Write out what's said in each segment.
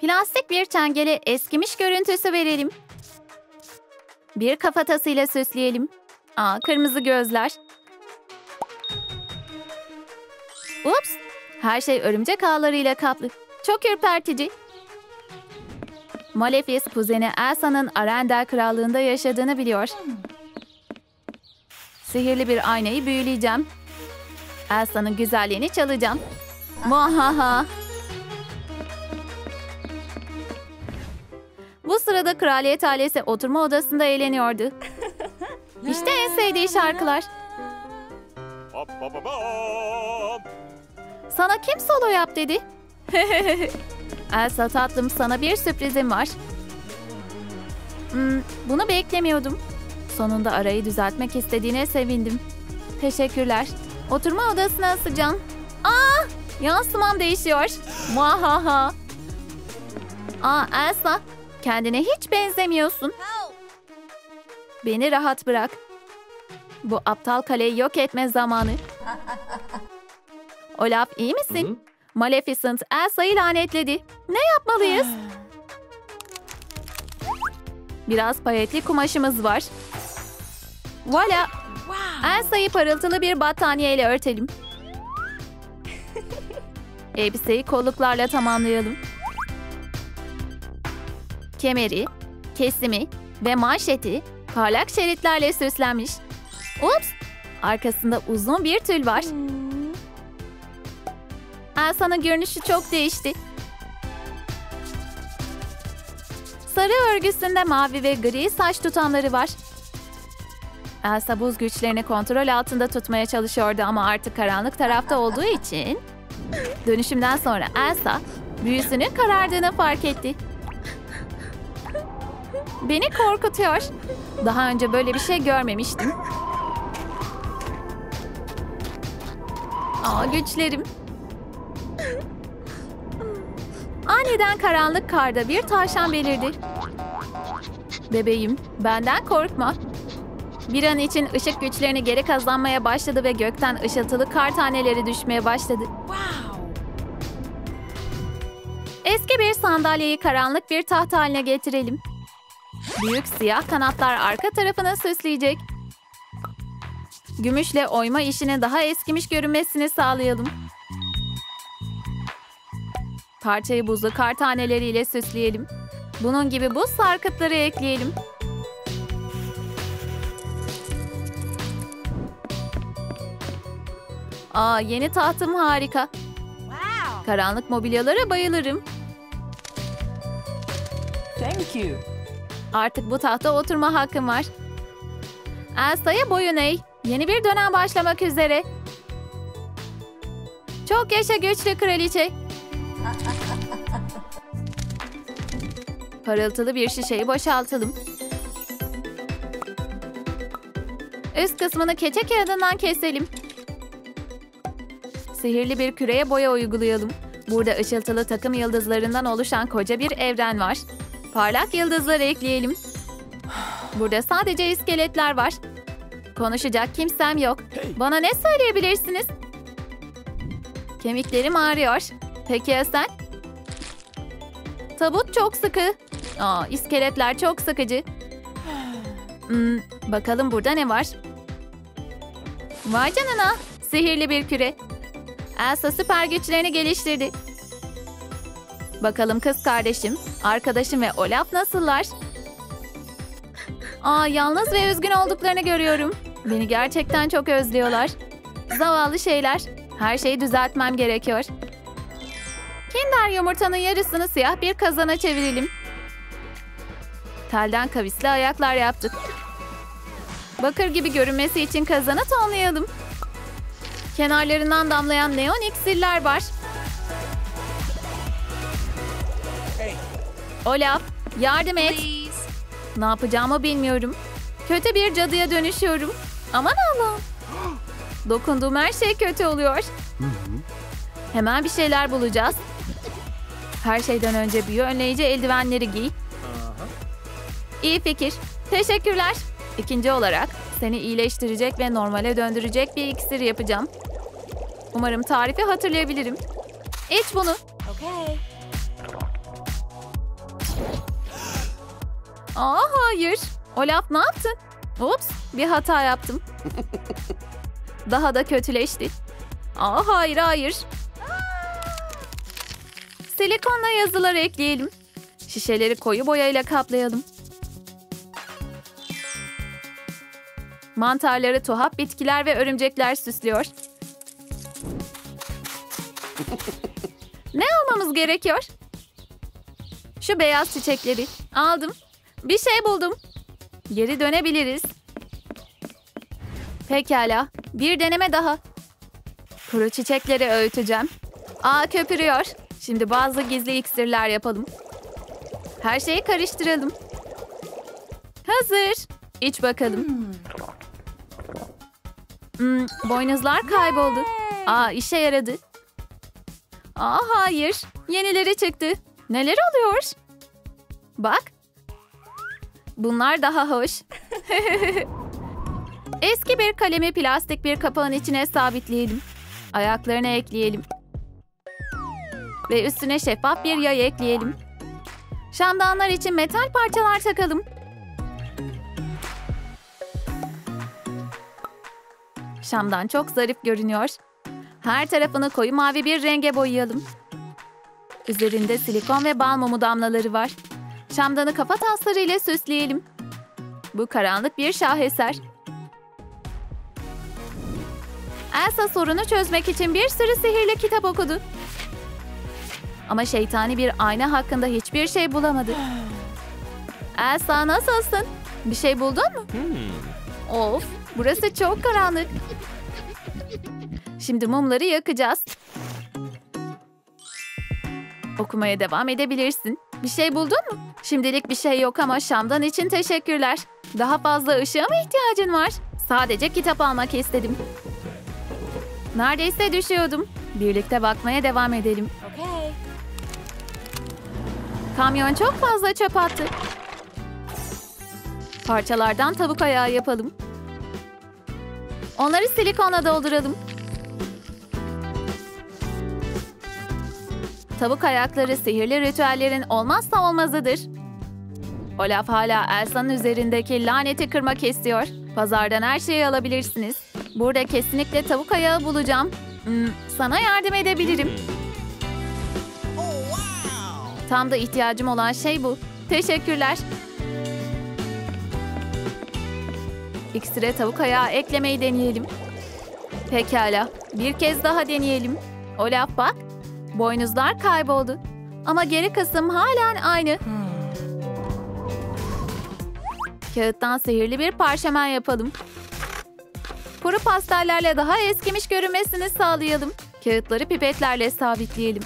Plastik bir çengele eskimiş görüntüsü verelim. Bir kafatasıyla süsleyelim. Aa, kırmızı gözler. Ups! Her şey örümcek ağlarıyla kaplı. Çok ürpertici. Malefice kuzeni Elsa'nın Arendel krallığında yaşadığını biliyor. Sihirli bir aynayı büyüleyeceğim. Elsa'nın güzelliğini çalacağım. Muhaha. Bu sırada kraliyet ailesi oturma odasında eğleniyordu. İşte en sevdiği şarkılar. Sana kim solo yap dedi? Elsa tatlım sana bir sürprizim var. Hmm, bunu beklemiyordum. Sonunda arayı düzeltmek istediğine sevindim. Teşekkürler. Oturma odasına asacağım. Aa, yansımam değişiyor. Muahaha. Aa Elsa, kendine hiç benzemiyorsun. Beni rahat bırak. Bu aptal kaleyi yok etme zamanı. Olaf iyi misin? Maleficent Elsa'yı lanetledi. Ne yapmalıyız? Biraz payetli kumaşımız var. Voila. Elsa'yı parıltılı bir battaniyeyle örtelim. Elbiseyi kolluklarla tamamlayalım. Kemeri, kesimi ve manşeti parlak şeritlerle süslenmiş. Ups! Arkasında uzun bir tül var. Elsa'nın görünüşü çok değişti. Sarı örgüsünde mavi ve gri saç tutamları var. Elsa buz güçlerini kontrol altında tutmaya çalışıyordu ama artık karanlık tarafta olduğu için... Dönüşümden sonra Elsa büyüsünün karardığını fark etti. Beni korkutuyor. Daha önce böyle bir şey görmemiştim. Aa güçlerim. Aniden karanlık karda bir tavşan belirdi. Bebeğim, benden korkma. Bir an için ışık güçlerini geri kazanmaya başladı ve gökten ışıltılı kar taneleri düşmeye başladı. Eski bir sandalyeyi karanlık bir taht haline getirelim. Büyük siyah kanatlar arka tarafını süsleyecek. Gümüşle oyma işini daha eskimiş görünmesini sağlayalım. Parçayı buzlu kar taneleriyle süsleyelim. Bunun gibi buz sarkıtları ekleyelim. Aa yeni tahtım harika. Karanlık mobilyalara bayılırım. Thank you. Artık bu tahta oturma hakkım var. Elsa'ya boyun eğ. Yeni bir dönem başlamak üzere. Çok yaşa güçlü kraliçe. Parıltılı bir şişeyi boşaltalım. Üst kısmını keçe kağıdından keselim. Sihirli bir küreye boya uygulayalım. Burada ışıltılı takım yıldızlarından oluşan koca bir evren var. Parlak yıldızları ekleyelim. Burada sadece iskeletler var. Konuşacak kimsem yok. Bana ne söyleyebilirsiniz? Kemiklerim ağrıyor. Peki ya sen? Tabut çok sıkı. Aa, iskeletler çok sıkıcı. Hmm, bakalım burada ne var? Vay canına. Sihirli bir küre. Elsa süper güçlerini geliştirdi. Bakalım kız kardeşim, arkadaşım ve Olaf nasıllar? Aa, yalnız ve üzgün olduklarını görüyorum. Beni gerçekten çok özlüyorlar. Zavallı şeyler. Her şeyi düzeltmem gerekiyor. Kinder yumurtanın yarısını siyah bir kazana çevirelim. Telden kavisli ayaklar yaptık. Bakır gibi görünmesi için kazanı tonlayalım. Kenarlarından damlayan neon iksirler var. Olaf, yardım et. Ne yapacağımı bilmiyorum. Kötü bir cadıya dönüşüyorum. Aman Allah'ım. Dokunduğum her şey kötü oluyor. Hemen bir şeyler bulacağız. Her şeyden önce büyü önleyici eldivenleri giy. İyi fikir. Teşekkürler. İkinci olarak seni iyileştirecek ve normale döndürecek bir iksir yapacağım. Umarım tarifi hatırlayabilirim. İç bunu. Okay. Aa hayır. Olaf ne yaptın? Ups bir hata yaptım. Daha da kötüleşti. Aa hayır hayır. Silikonla yazılar ekleyelim. Şişeleri koyu boyayla kaplayalım. Mantarları tuhaf bitkiler ve örümcekler süslüyor. ne almamız gerekiyor? Şu beyaz çiçekleri. Aldım. Bir şey buldum. Geri dönebiliriz. Pekala. Bir deneme daha. Kuru çiçekleri öğüteceğim. Aa köpürüyor. Şimdi bazı gizli iksirler yapalım. Her şeyi karıştıralım. Hazır. İç bakalım. Hmm, boynuzlar kayboldu. Aa işe yaradı. Aa hayır. Yenileri çıktı. Neler oluyor? Bak. Bunlar daha hoş. Eski bir kalemi plastik bir kapağın içine sabitleyelim. Ayaklarını ekleyelim. Ve üstüne şeffaf bir yay ekleyelim. Şamdanlar için metal parçalar takalım. Şamdan çok zarif görünüyor. Her tarafını koyu mavi bir renge boyayalım. Üzerinde silikon ve bal mumu damlaları var. Şamdanı kafa tasları ile süsleyelim. Bu karanlık bir şaheser. Elsa sorunu çözmek için bir sürü sihirli kitap okudu. Ama şeytani bir ayna hakkında hiçbir şey bulamadı. Elsa nasılsın? Bir şey buldun mu? Of, burası çok karanlık. Şimdi mumları yakacağız. Okumaya devam edebilirsin. Bir şey buldun mu? Şimdilik bir şey yok ama Şam'dan için teşekkürler. Daha fazla ışığa mı ihtiyacın var? Sadece kitap almak istedim. Neredeyse düşüyordum. Birlikte bakmaya devam edelim. Okay. Kamyon çok fazla çöp attı. Parçalardan tavuk ayağı yapalım. Onları silikonla dolduralım. Tavuk ayakları sihirli ritüellerin olmazsa olmazıdır. Olaf hala Elsa'nın üzerindeki laneti kırmak istiyor. Pazardan her şeyi alabilirsiniz. Burada kesinlikle tavuk ayağı bulacağım. Hmm, sana yardım edebilirim. Tam da ihtiyacım olan şey bu. Teşekkürler. İksire tavuk ayağı eklemeyi deneyelim. Pekala. Bir kez daha deneyelim. Olaf bak. Boynuzlar kayboldu. Ama geri kısım halen aynı. Kağıttan sihirli bir parşömen yapalım. Kuru pastellerle daha eskimiş görünmesini sağlayalım. Kağıtları pipetlerle sabitleyelim.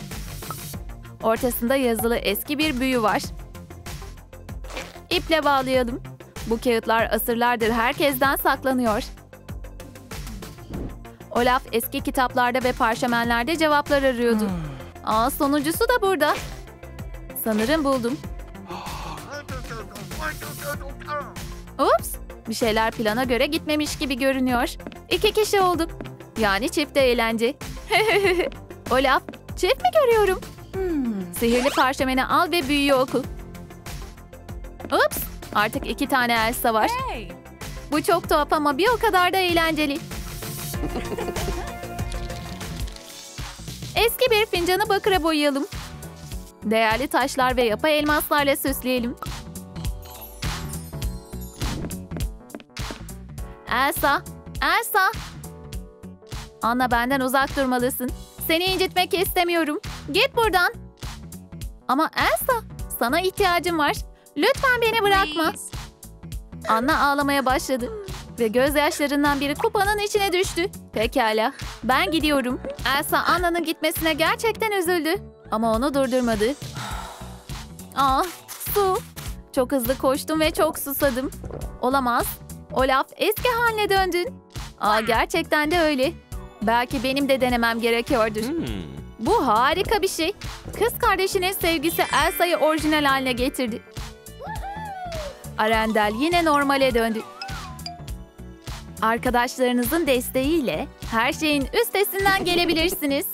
Ortasında yazılı eski bir büyü var. İple bağlayalım. Bu kağıtlar asırlardır herkesten saklanıyor. Olaf eski kitaplarda ve parşömenlerde cevaplar arıyordu. Aa sonuncusu da burada. Sanırım buldum. Ups! Bir şeyler plana göre gitmemiş gibi görünüyor. İki kişi olduk. Yani çift eğlence. Olaf, çift mi görüyorum? Sihirli parşömeni al ve büyüyü oku. Ups! Artık iki tane Elsa var. Hey. Bu çok tuhaf ama bir o kadar da eğlenceli. Eski bir fincanı bakıra boyayalım. Değerli taşlar ve yapay elmaslarla süsleyelim. Elsa, Elsa. Anna benden uzak durmalısın. Seni incitmek istemiyorum. Git buradan. Ama Elsa, sana ihtiyacım var. Lütfen beni bırakma. Anna ağlamaya başladı ve gözyaşlarından biri kupanın içine düştü. Pekala, ben gidiyorum. Elsa Anna'nın gitmesine gerçekten üzüldü ama onu durdurmadı. Ah, su. Çok hızlı koştum ve çok susadım. Olamaz. Olaf eski haline döndün. Aa, gerçekten de öyle. Belki benim de denemem gerekiyordur. Bu harika bir şey. Kız kardeşinin sevgisi Elsa'yı orijinal haline getirdi. Arendel yine normale döndü. Arkadaşlarınızın desteğiyle her şeyin üstesinden gelebilirsiniz.